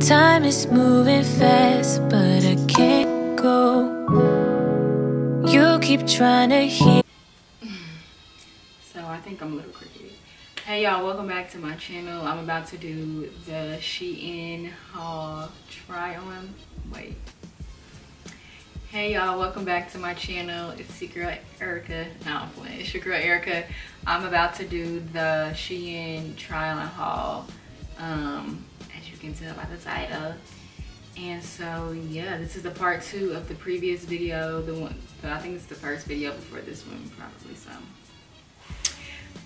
Time is moving fast, but I can't go. You keep trying to hear. So I think I'm a little crooked. Hey y'all, welcome back to my channel. I'm about to do the Shein haul try on. Wait. Hey y'all, welcome back to my channel. It's your girl Erica. No. It's your girl Erica. I'm about to do the Shein try on haul. Um, as you can tell by the title. And so yeah, this is the part two of the previous video. The one, I think it's the first video before this one, probably so.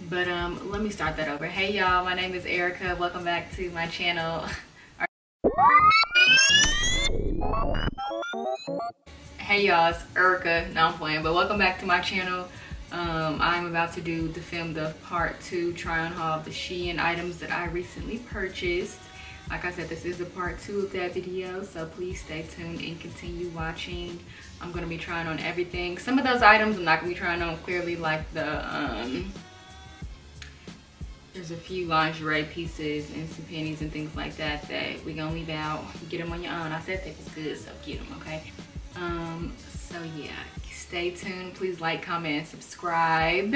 But um, let me start that over. Hey y'all, my name is Erica. Welcome back to my channel. hey y'all, it's Erica. No, I'm playing, but welcome back to my channel. Um, I'm about to do the film the part two try on haul of the Shein items that I recently purchased. Like I said, this is a part two of that video, so please stay tuned and continue watching. I'm gonna be trying on everything. Some of those items I'm not gonna be trying on clearly like the um, there's a few lingerie pieces and some panties and things like that that we gonna leave out get them on your own i said they was good so get them okay um so yeah stay tuned. Please like comment and subscribe.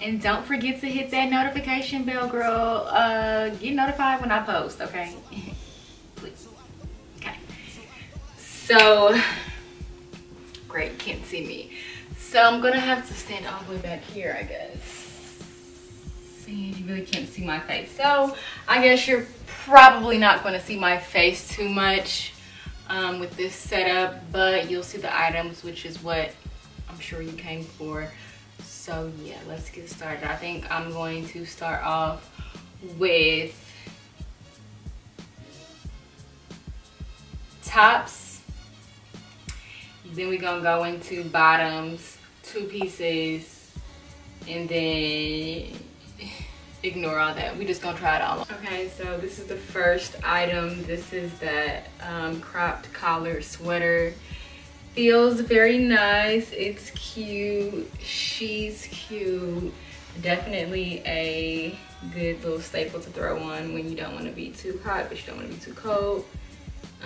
And don't forget to hit that notification bell girl. Uh get notified when i post okay? Please. Okay. So great can't see me. So i'm gonna have to stand all the way back here i guess. See you really can't see my face. So i guess you're probably not going to see my face too much um, with this setup but you'll see the items which is what i'm sure you came for so yeah let's get started i think i'm going to start off with tops then we're gonna go into bottoms two pieces and then ignore all that. We just gonna try it all on. Okay, so this is the first item. This is that um, cropped collar sweater. Feels very nice. It's cute. She's cute. Definitely a good little staple to throw on when you don't want to be too hot, but you don't want to be too cold.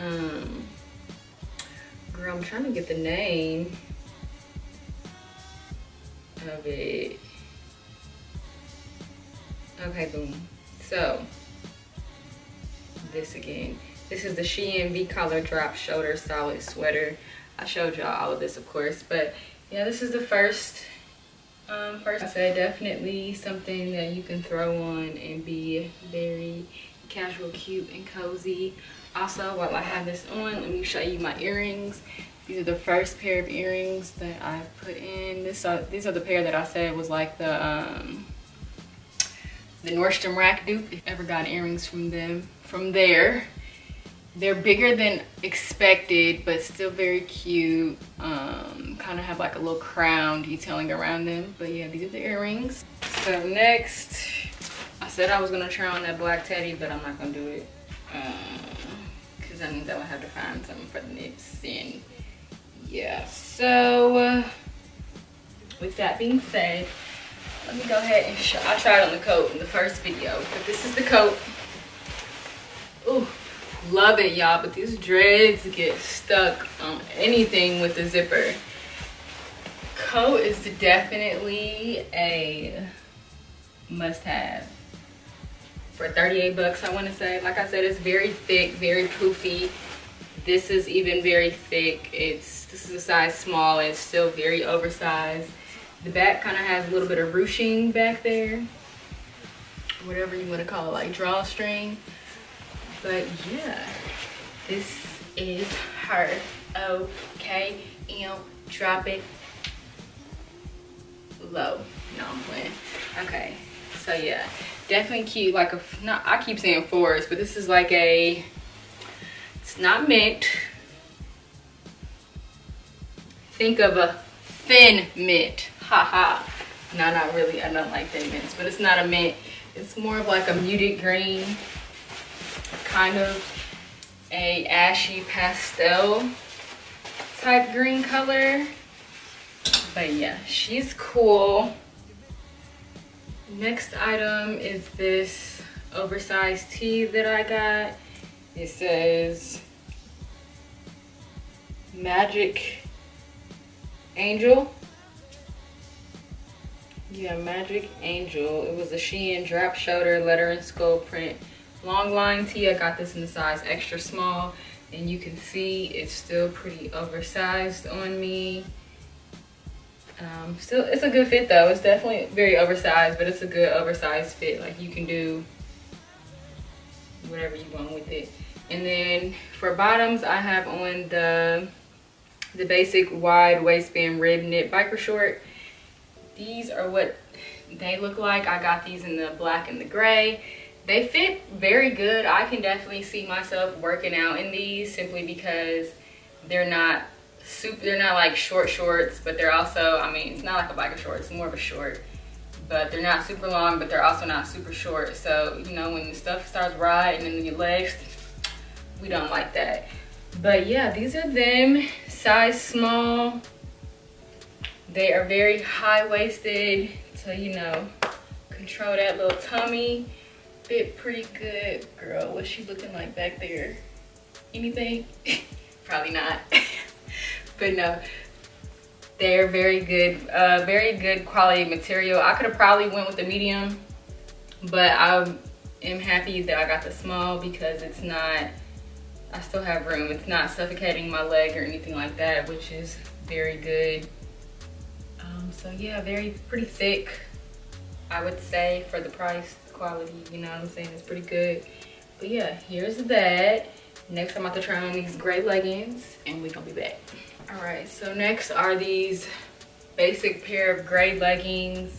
Um, girl, I'm trying to get the name of it. Okay, boom. So, this again. This is the Shein V-collar drop shoulder solid sweater. I showed y'all all of this, of course. But, yeah, this is the first. Um, first, I said definitely something that you can throw on and be very casual, cute, and cozy. Also, while I have this on, let me show you my earrings. These are the first pair of earrings that I put in. This, these are the pair that I said was like the... Um, the Nordstrom Rack dupe. If ever got earrings from them, from there. They're bigger than expected, but still very cute. Um, kind of have like a little crown detailing around them. But yeah, these are the earrings. So next, I said I was gonna try on that black teddy, but I'm not gonna do it. Because um, that means I would have to find something for the nips. And yeah, so uh, with that being said, let me go ahead and. I tried on the coat in the first video, but this is the coat. Ooh, love it, y'all. But these dreads get stuck on anything with the zipper. Coat is definitely a must-have. For 38 bucks, I want to say. Like I said, it's very thick, very poofy. This is even very thick. It's this is a size small. It's still very oversized the back kind of has a little bit of ruching back there. Whatever you want to call it, like drawstring. But yeah, this is her. Okay, and drop it low. No, I'm playing. Okay, so yeah, definitely cute. Like a, not, I keep saying forest, but this is like a, it's not mint. Think of a thin mint haha. No, not really. I don't like thin mints, but it's not a mint. It's more of like a muted green, kind of a ashy pastel type green color. But yeah, she's cool. Next item is this oversized tee that I got. It says Magic Angel. Yeah, Magic Angel. It was a Shein drop shoulder letter and skull print long line tee. I got this in the size extra small and you can see it's still pretty oversized on me. Um, still, it's a good fit though. It's definitely very oversized, but it's a good oversized fit. Like you can do whatever you want with it. And then for bottoms, I have on the the basic wide waistband rib knit biker short. These are what they look like. I got these in the black and the gray. They fit very good. I can definitely see myself working out in these simply because they're not super, they're not like short shorts, but they're also, I mean, it's not like a biker short, it's more of a short. But they're not super long, but they're also not super short. So, you know, when the stuff starts riding in your legs, we don't like that. But yeah, these are them, size small. They are very high-waisted to, you know, control that little tummy fit pretty good. Girl, what's she looking like back there? Anything? Probably not. but no, they're very good, uh, very good quality material. I could have probably went with the medium, but I am happy that I got the small because it's not, I still have room. It's not suffocating my leg or anything like that, which is very good. Um, so yeah, very pretty thick, I would say for the price quality, you know what I'm saying? It's pretty good. But yeah, here's that. Next, I'm about to try on these gray leggings and we gonna be back. All right, so next are these basic pair of gray leggings.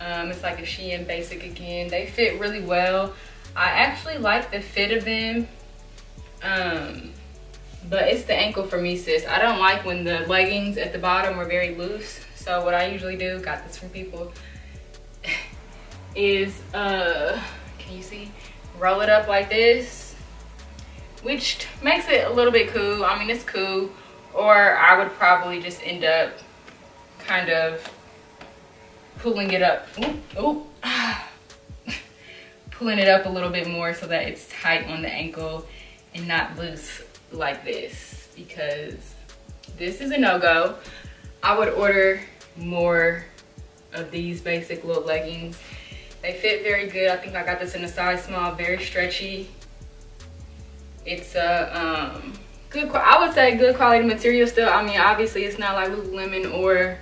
Um, it's like a Shein basic again. They fit really well. I actually like the fit of them. Um, but it's the ankle for me, sis. I don't like when the leggings at the bottom are very loose. So what I usually do, got this from people, is, uh, can you see? Roll it up like this, which makes it a little bit cool. I mean, it's cool. Or I would probably just end up kind of pulling it up. Ooh, ooh. pulling it up a little bit more so that it's tight on the ankle and not loose like this because this is a no-go. I would order more of these basic little leggings they fit very good. I think I got this in a size small, very stretchy. It's a um, good, I would say good quality material still. I mean, obviously it's not like Lululemon or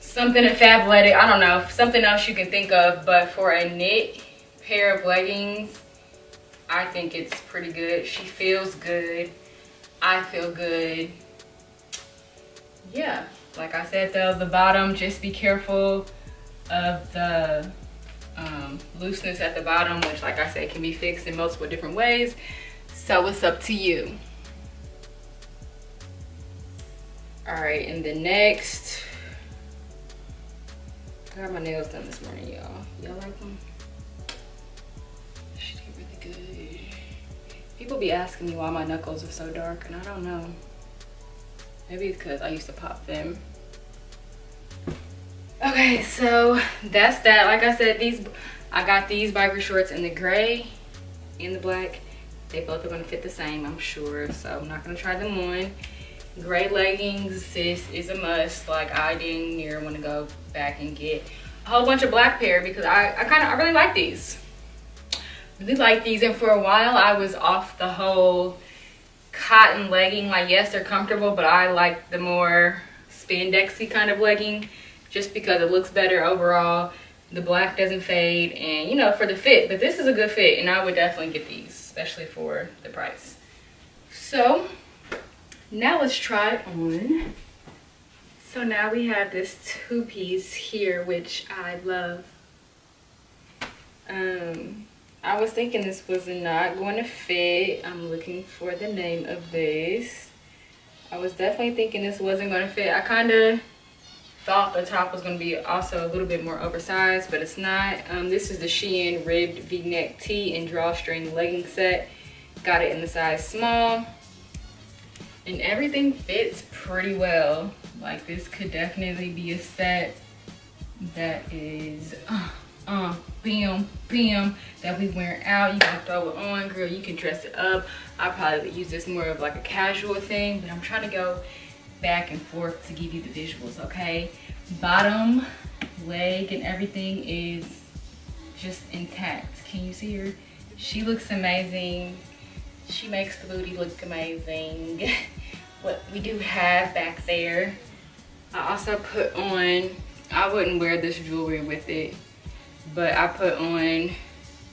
something at Fabletics. I don't know, something else you can think of. But for a knit pair of leggings, I think it's pretty good. She feels good. I feel good. Yeah, like I said though, the bottom, just be careful of the um, looseness at the bottom, which like I said, can be fixed in multiple different ways. So it's up to you. All right, and the next, I got my nails done this morning, y'all. Y'all like them? She did really good. People be asking me why my knuckles are so dark, and I don't know. Maybe it's because I used to pop them okay so that's that. Like i said these i got these biker shorts in the gray and the black. They both are going to fit the same i'm sure so i'm not going to try them on. Gray leggings this is a must. Like i didn't near want to go back and get a whole bunch of black pair because i i kind of i really like these. Really like these and for a while i was off the whole cotton legging. Like yes they're comfortable but i like the more spandexy kind of legging just because it looks better overall. The black doesn't fade and you know, for the fit, but this is a good fit and I would definitely get these, especially for the price. So now let's try it on. So now we have this two piece here, which I love. Um, I was thinking this was not going to fit. I'm looking for the name of this. I was definitely thinking this wasn't going to fit. I kind of thought the top was going to be also a little bit more oversized, but it's not. Um, this is the Shein ribbed v-neck tee and drawstring legging set. Got it in the size small. And everything fits pretty well. Like this could definitely be a set that is uh, um, bam, bam, that we wear out. You can throw it on, girl. You can dress it up. I probably use this more of like a casual thing, but I'm trying to go back and forth to give you the visuals, okay? Bottom, leg, and everything is just intact. Can you see her? She looks amazing. She makes the booty look amazing. what we do have back there. I also put on, I wouldn't wear this jewelry with it, but I put on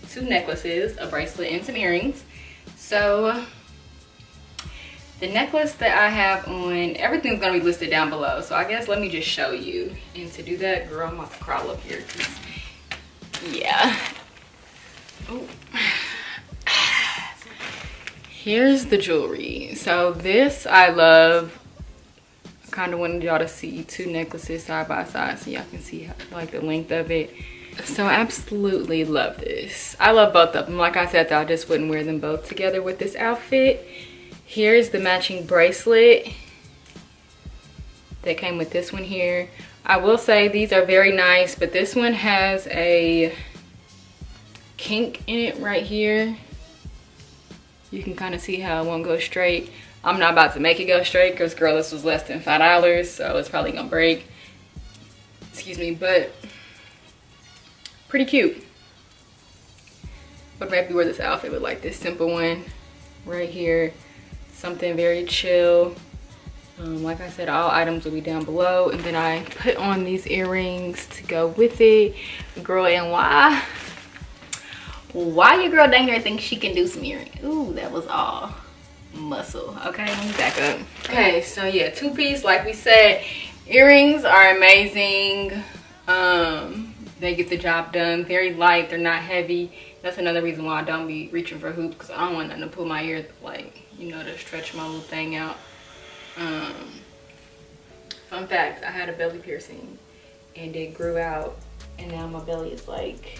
two necklaces, a bracelet, and some earrings. So the necklace that I have on, everything's gonna be listed down below. So I guess let me just show you. And to do that, girl, I'm to crawl up here. yeah. Ooh. Here's the jewelry. So this I love. I kind of wanted y'all to see two necklaces side by side so y'all can see how, like the length of it. So I absolutely love this. I love both of them. Like I said, though, I just wouldn't wear them both together with this outfit. Here's the matching bracelet that came with this one here. I will say these are very nice, but this one has a kink in it right here. You can kind of see how it won't go straight. I'm not about to make it go straight because girl, this was less than $5, so it's probably gonna break. Excuse me, but pretty cute. Would maybe wear this outfit with like this simple one right here something very chill. Um, like I said, all items will be down below. And then I put on these earrings to go with it. Girl, and why? Why your girl dang there thinks she can do some earrings? Ooh, that was all muscle. Okay, let me back up. Okay, so yeah, two piece, like we said, earrings are amazing. Um, they get the job done. Very light, they're not heavy. That's another reason why I don't be reaching for hoops because I don't want nothing to pull my ears like you know, to stretch my little thing out. Um, fun fact, I had a belly piercing and it grew out and now my belly is like,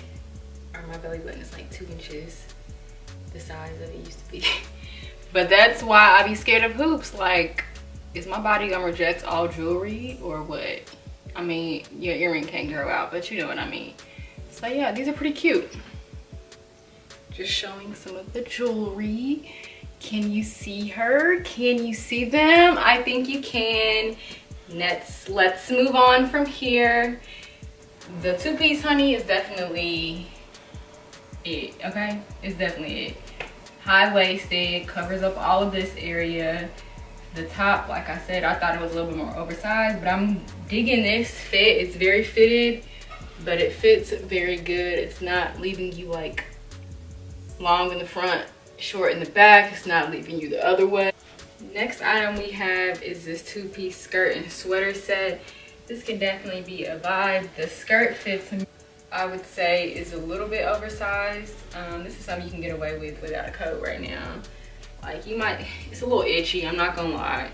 or my belly button is like two inches the size that it used to be. but that's why I be scared of hoops. Like, is my body gonna reject all jewelry or what? I mean, your earring can't grow out, but you know what I mean. So yeah, these are pretty cute. Just showing some of the jewelry. Can you see her? Can you see them? I think you can. Let's, let's move on from here. The two-piece honey is definitely it, okay? It's definitely it. High-waisted, covers up all of this area. The top, like I said, I thought it was a little bit more oversized, but I'm digging this fit. It's very fitted, but it fits very good. It's not leaving you like long in the front short in the back. It's not leaving you the other way. Next item we have is this two-piece skirt and sweater set. This can definitely be a vibe. The skirt fits, I would say, is a little bit oversized. Um, this is something you can get away with without a coat right now. Like you might, it's a little itchy, I'm not gonna lie.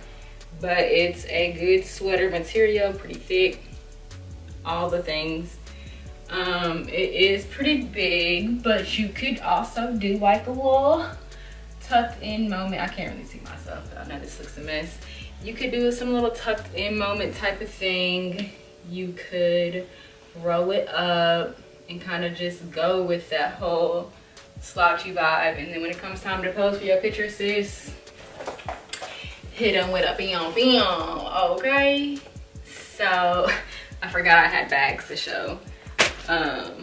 But it's a good sweater material, pretty thick, all the things. Um, it is pretty big, but you could also do like a little tucked in moment. I can't really see myself. I know this looks a mess. You could do some little tucked in moment type of thing. You could roll it up and kind of just go with that whole slouchy vibe. And then when it comes time to pose for your picture, sis, hit them with a bam bam, okay? So I forgot I had bags to show. Um,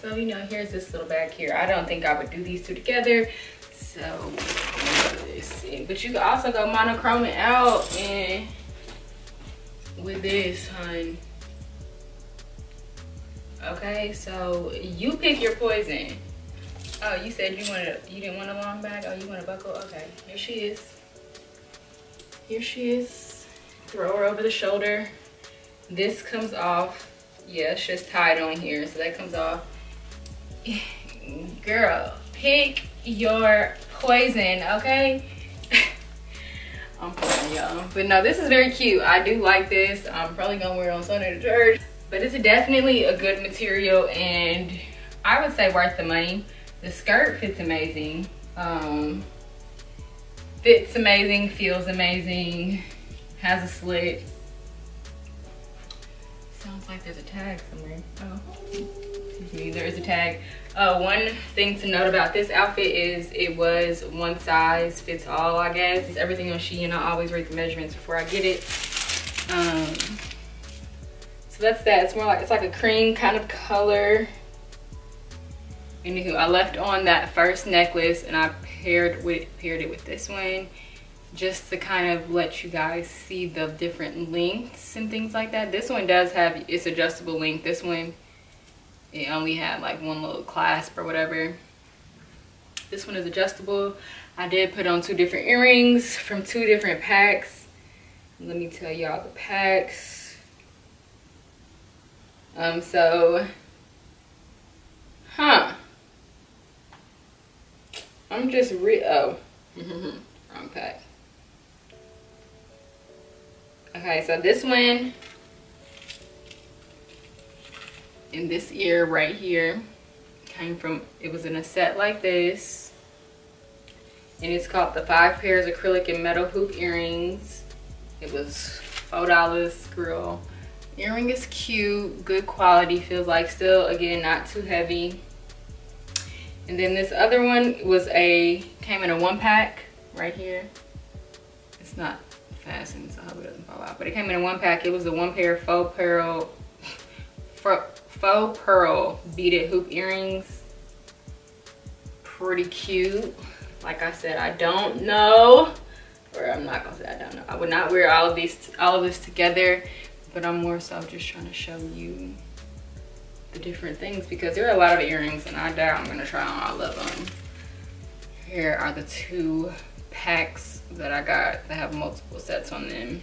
so, you know, here's this little bag here. I don't think I would do these two together. So, but you can also go monochrome it out and with this, hun. Okay, so you pick your poison. Oh, you said you wanted you didn't want a long bag. Oh, you want a buckle? Okay, here she is. Here she is. Throw her over the shoulder. This comes off yeah, it's just tied on here, so that comes off. Girl, pick your poison, okay? I'm playing y'all. But no, this is very cute. I do like this. I'm probably gonna wear it on Sunday to church. But it's definitely a good material and I would say worth the money. The skirt fits amazing. Um, fits amazing, feels amazing, has a slit sounds like there's a tag somewhere. Oh, there is a tag. Uh, one thing to note about this outfit is it was one size fits all, I guess. It's everything on Shein, I always rate the measurements before I get it. Um, so that's that. It's more like, it's like a cream kind of color. Anywho, I left on that first necklace and I paired with paired it with this one just to kind of let you guys see the different lengths and things like that. This one does have its adjustable length. This one, it only had like one little clasp or whatever. This one is adjustable. I did put on two different earrings from two different packs. Let me tell y'all the packs. Um, so, huh. I'm just re, oh, wrong pack. Okay, so this one in this ear right here came from, it was in a set like this. And it's called the five pairs acrylic and metal hoop earrings. It was $4, girl. Earring is cute, good quality, feels like still, again, not too heavy. And then this other one was a, came in a one pack right here. It's not fastened, so I hope it doesn't fall out. But it came in a one pack. It was the one pair faux pearl, faux pearl beaded hoop earrings. Pretty cute. Like I said, I don't know, or I'm not gonna say I don't know. I would not wear all of these, all of this together, but I'm more so just trying to show you the different things because there are a lot of earrings and I doubt I'm gonna try on all of them. Here are the two packs that I got that have multiple sets on them.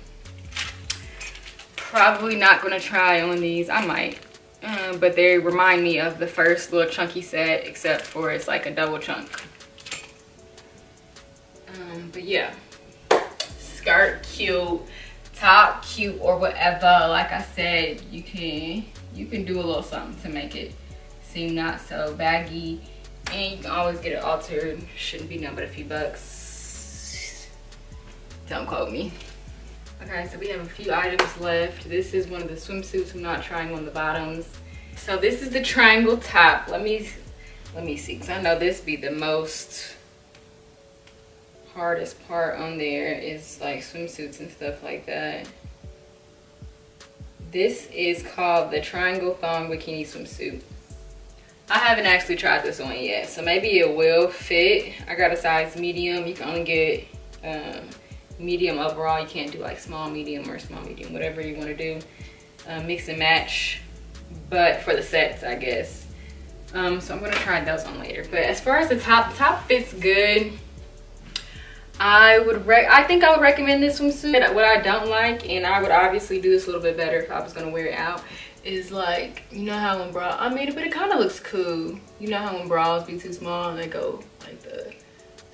Probably not gonna try on these, I might. Uh, but they remind me of the first little chunky set except for it's like a double chunk. Um, but yeah, skirt cute, top cute or whatever. Like I said, you can you can do a little something to make it seem not so baggy and you can always get it altered shouldn't be nothing but a few bucks don't quote me okay so we have a few items left this is one of the swimsuits i'm not trying on the bottoms so this is the triangle top let me let me see because i know this be the most hardest part on there is like swimsuits and stuff like that this is called the Triangle Thong Bikini Swimsuit. I haven't actually tried this one yet, so maybe it will fit. I got a size medium. You can only get um, medium overall. You can't do like small, medium, or small, medium, whatever you want to do. Uh, mix and match, but for the sets, I guess. Um, so I'm gonna try those on later. But as far as the top, the top fits good. I would I think I would recommend this swimsuit. What I don't like, and I would obviously do this a little bit better if I was gonna wear it out, is like, you know how when bra, I made it, but it kind of looks cool. You know how when bras be too small and they go like the,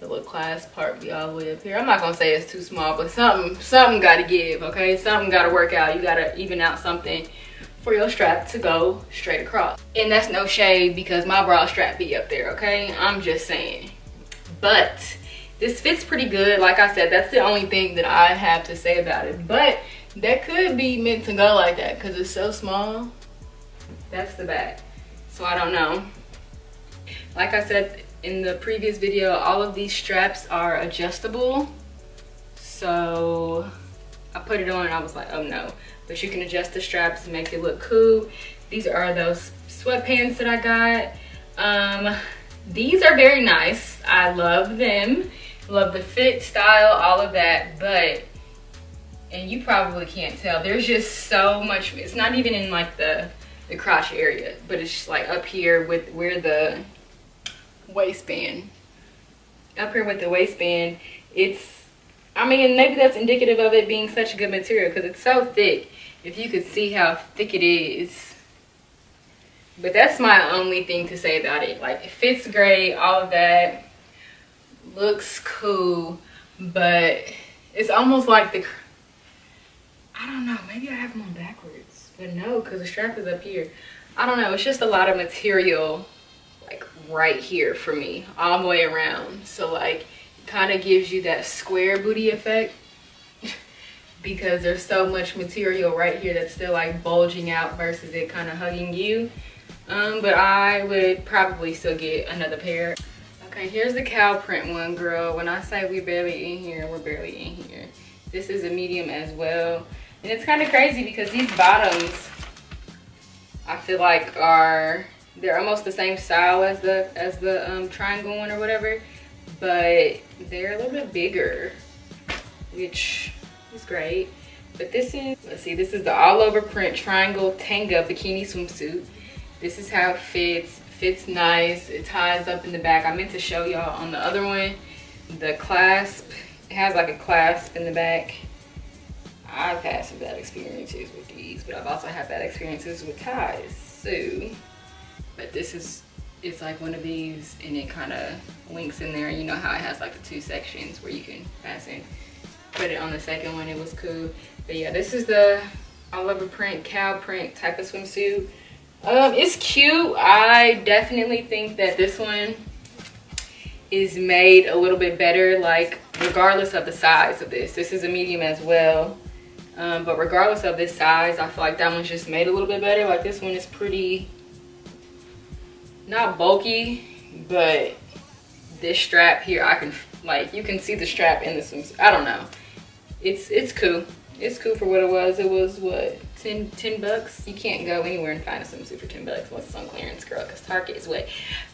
the little class part be all the way up here. I'm not gonna say it's too small, but something, something gotta give, okay? Something gotta work out. You gotta even out something for your strap to go straight across. And that's no shade because my bra strap be up there, okay? I'm just saying. But this fits pretty good. Like I said, that's the only thing that I have to say about it. But that could be meant to go like that because it's so small. That's the back. So I don't know. Like I said in the previous video, all of these straps are adjustable. So I put it on and I was like, oh no. But you can adjust the straps to make it look cool. These are those sweatpants that I got. Um, these are very nice. I love them love the fit style all of that but and you probably can't tell there's just so much it's not even in like the the crotch area but it's just like up here with where the waistband. Up here with the waistband it's i mean maybe that's indicative of it being such a good material because it's so thick. If you could see how thick it is. But that's my only thing to say about it. Like it fits great all of that looks cool, but it's almost like the, I don't know, maybe I have them on backwards, but no, because the strap is up here. I don't know, it's just a lot of material right here for me, all the way around. So like, it kind of gives you that square booty effect. because there's so much material right here that's still like bulging out versus it kind of hugging you. Um, but I would probably still get another pair. Okay, here's the cow print one, girl. When I say we barely in here, we're barely in here. This is a medium as well. And it's kind of crazy because these bottoms, I feel like are, they're almost the same style as the, as the um, triangle one or whatever, but they're a little bit bigger, which is great. But this is, let's see, this is the all over print triangle tanga bikini swimsuit. This is how it fits. Fits nice. It ties up in the back. I meant to show y'all on the other one. The clasp, it has like a clasp in the back. I've had some bad experiences with these, but I've also had bad experiences with ties. So, but this is, it's like one of these and it kind of links in there. You know how it has like the two sections where you can fasten. Put it on the second one, it was cool. But yeah, this is the all over print, cow print type of swimsuit. Um, it's cute. I definitely think that this one is made a little bit better, like regardless of the size of this. This is a medium as well. Um, but regardless of this size, I feel like that one's just made a little bit better. Like this one is pretty, not bulky, but this strap here, I can, like, you can see the strap in the swimsuit. I don't know. It's, it's cool. It's cool for what it was. It was, what, 10, 10 bucks? You can't go anywhere and find a swimsuit for 10 bucks unless it's on clearance, girl, because Target is what?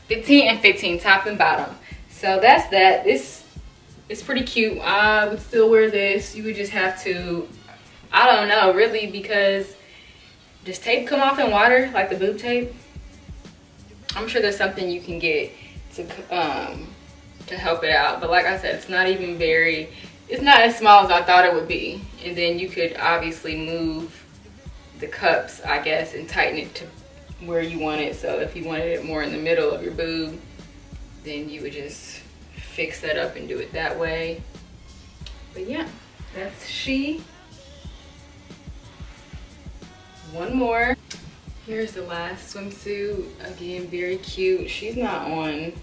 15 and 15, top and bottom. So that's that. This it's pretty cute. I would still wear this. You would just have to I don't know really because does tape come off in water like the boob tape? I'm sure there's something you can get to um to help it out but like I said it's not even very it's not as small as I thought it would be. And then you could obviously move the cups I guess and tighten it to where you want it. So if you wanted it more in the middle of your boob then you would just fix that up and do it that way. But yeah that's she. One more. Here's the last swimsuit. Again, very cute. She's not on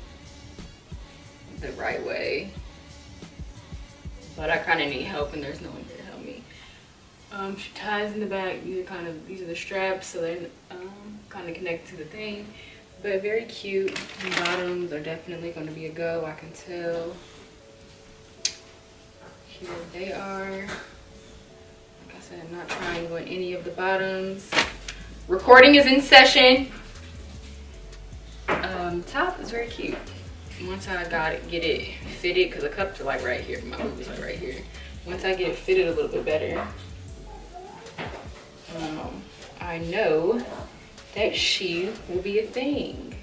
the right way. But I kind of need help and there's no one here to help me. Um, she ties in the back. These are kind of, these are the straps. So they're um, kind of connected to the thing. But very cute. The bottoms are definitely going to be a go. I can tell. Here they are Like I said, I'm not trying on any of the bottoms. Recording is in session. Um, top is very cute. Once I got it, get it fitted, because the cups are like right here, my boob is like right here. Once I get it fitted a little bit better, um, I know that she will be a thing.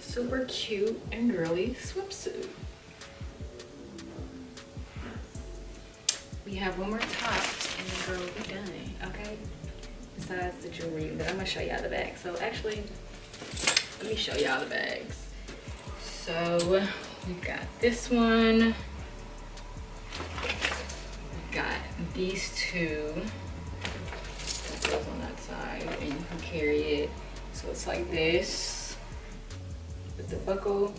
Super cute and girly swimsuit. We have one more top and then girl, we done, okay? Besides the jewelry, but I'm gonna show y'all the bag. So actually, let me show y'all the bags. So we got this one. We got these two. On that side and you can carry it. So it's like this with the buckle.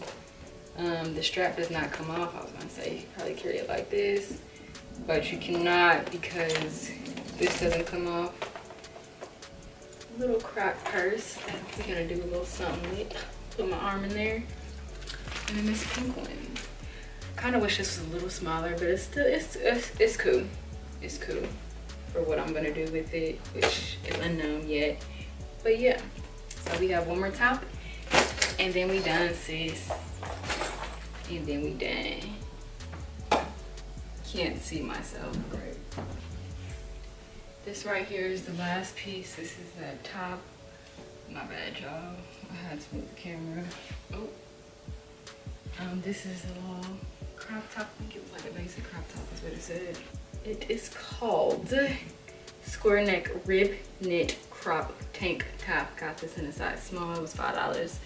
Um, the strap does not come off. I was gonna say, you probably carry it like this but you cannot because this doesn't come off. Little crack purse we're gonna do a little something with. Put my arm in there. And then this pink one. Kind of wish this was a little smaller, but it's still, it's, it's, it's cool. It's cool for what I'm gonna do with it, which is unknown yet. But yeah, so we have one more top and then we done sis. And then we done can't see myself. This right here is the last piece. This is that top. My bad, y'all. I had to move the camera. Oh. Um, this is a long crop top. I think it was like a basic crop top is what it said. It is called Square Neck Rib Knit Crop Tank Top. Got this in a size small. It was $5.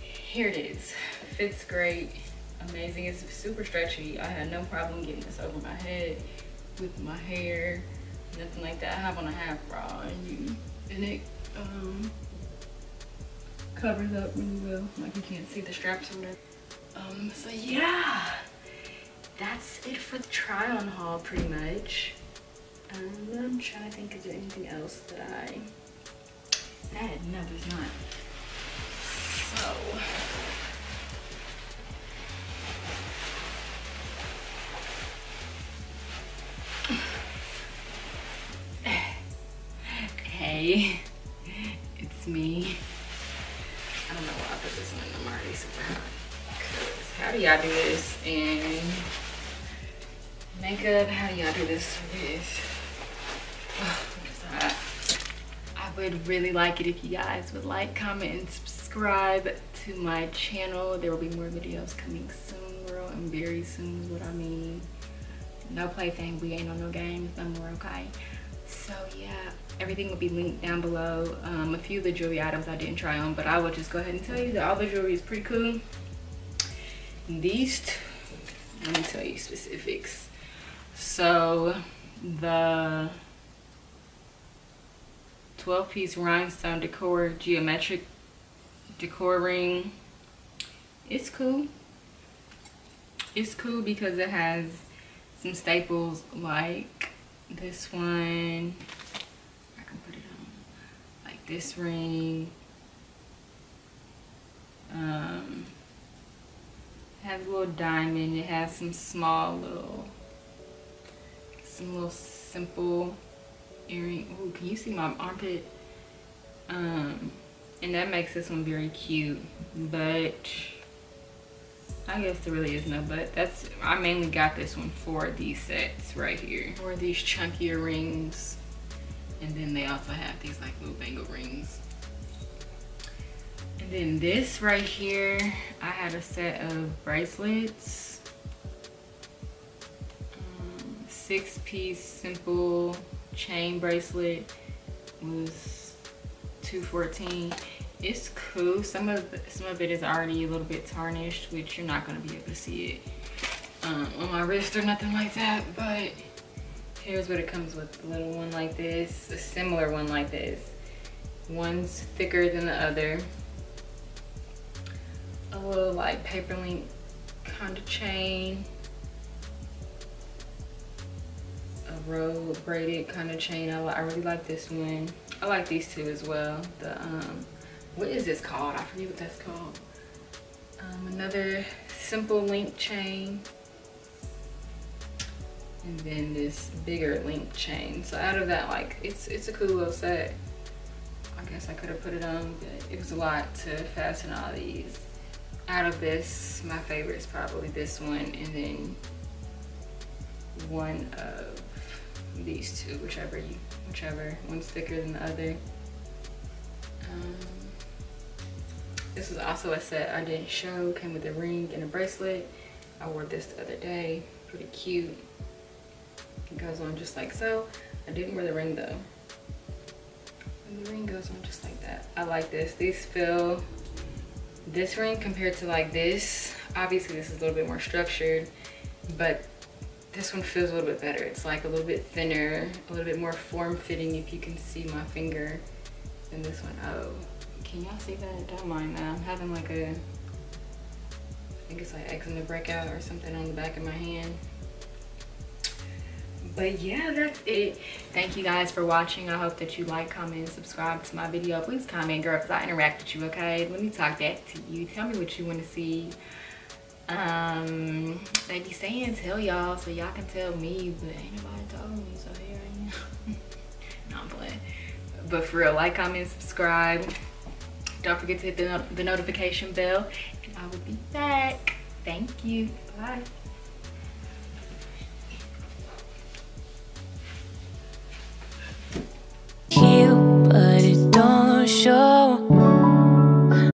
Here it is. Fits great amazing. It's super stretchy. I had no problem getting this over my head with my hair, nothing like that. I have on a half bra and you and it um, covers up really well. Like you can't see the straps or whatever. Um, so yeah, that's it for the try on haul pretty much. Um, I'm trying to think, is there anything else that I had? No, there's not. So, y'all do this in makeup? How do y'all do this with? I would really like it if you guys would like, comment, and subscribe to my channel. There will be more videos coming soon, girl, and very soon is what I mean. No plaything, we ain't on no games no more, okay? So yeah, everything will be linked down below. Um, a few of the jewelry items I didn't try on, but I will just go ahead and tell you that all the jewelry is pretty cool. These, two, let me tell you specifics. So the 12 piece rhinestone decor geometric decor ring, it's cool. It's cool because it has some staples like this one I can put it on like this ring um has a little diamond it has some small little some little simple earring Ooh, can you see my armpit um and that makes this one very cute but I guess there really is no but. That's I mainly got this one for these sets right here. For these chunkier rings. And then they also have these like little bangle rings. Then this right here, I had a set of bracelets. Um, six piece simple chain bracelet was 214 it's cool. Some of some of it is already a little bit tarnished, which you're not gonna be able to see it um, on my wrist or nothing like that. But here's what it comes with: a little one like this, a similar one like this. One's thicker than the other. A little like paper link kind of chain. A roll braided kind of chain. I, I really like this one. I like these two as well. The um, what is this called? I forget what that's called. Um, another simple link chain. And then this bigger link chain. So out of that, like, it's it's a cool little set. I guess I could have put it on, but it was a lot to fasten all these. Out of this, my favorite is probably this one, and then one of these two, whichever you, whichever one's thicker than the other. Um, this is also a set I didn't show. Came with a ring and a bracelet. I wore this the other day. Pretty cute. It goes on just like so. I didn't wear the ring though. And the ring goes on just like that. I like this. These feel, this ring compared to like this, obviously this is a little bit more structured, but this one feels a little bit better. It's like a little bit thinner, a little bit more form-fitting if you can see my finger than this one. Oh, can y'all see that? Don't mind that. I'm having like a, I think it's like eczema breakout or something on the back of my hand. But yeah, that's it. Thank you guys for watching. I hope that you like, comment, subscribe to my video. Please comment, girl, because I interact with you, okay? Let me talk back to you. Tell me what you want to see. Um, they be saying tell y'all so y'all can tell me, but ain't nobody told me, so here I am. no, I'm playing. But for real, like, comment, subscribe. Don't forget to hit the, the notification bell and I will be back. Thank you. Bye. but it don't show.